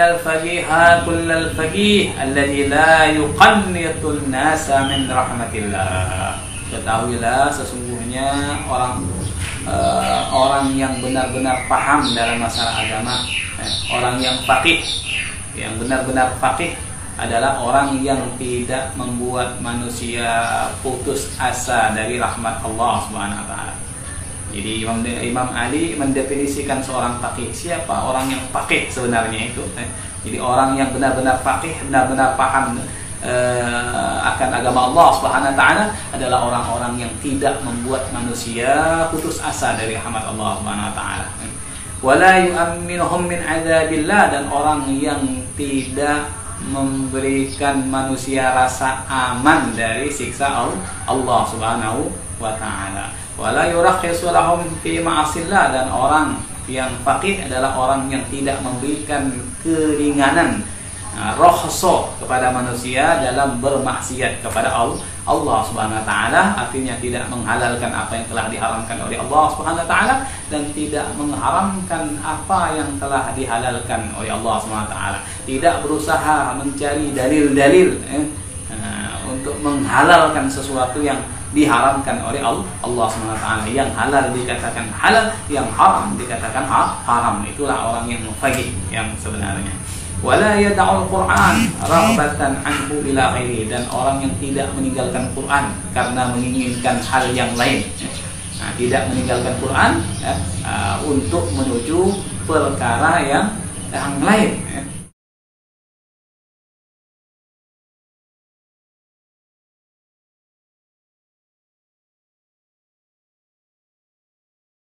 الفقيه كل الفقيه الذي لا يقنط الناس من رحمة الله ketahuilah sesungguhnya orang uh, orang yang benar-benar paham dalam masalah agama eh, orang yang faqih yang benar-benar faqih adalah orang yang tidak membuat manusia putus asa dari rahmat Allah Subhanahu wa taala. Jadi Imam Imam Ali mendefinisikan seorang faqih siapa orang yang faqih sebenarnya itu. Eh. Jadi orang yang benar-benar faqih, benar-benar paham eh, akan agama Allah Subhanahu wa taala adalah orang-orang yang tidak membuat manusia putus asa dari rahmat Allah Subhanahu wa taala. Wala yu'minuhum min adzabillah dan orang yang tidak memberikan manusia rasa aman dari siksa Allah Subhanahu wa taala. Wala yurakhisu lahum fi ma'asillah dan orang yang faqih adalah orang yang tidak memberikan keringanan rohso kepada manusia dalam bermaksiat kepada Allah Allah Subhanahu wa taala. Artinya tidak menghalalkan apa yang telah diharamkan oleh Allah Subhanahu wa taala dan tidak mengharamkan apa yang telah dihalalkan oleh Allah Subhanahu wa taala. Tidak berusaha mencari dalil-dalil eh, uh, untuk menghalalkan sesuatu yang diharamkan oleh Allah Allah SWT yang halal dikatakan halal yang haram dikatakan haram. Itulah orang yang mufagih yang sebenarnya wala yad'ul Qur'an raghbatan anhu ila ghairi dan orang yang tidak meninggalkan Quran karena menginginkan hal yang lain. Nah, tidak meninggalkan Quran ya, uh, untuk menuju perkara yang yang lain ya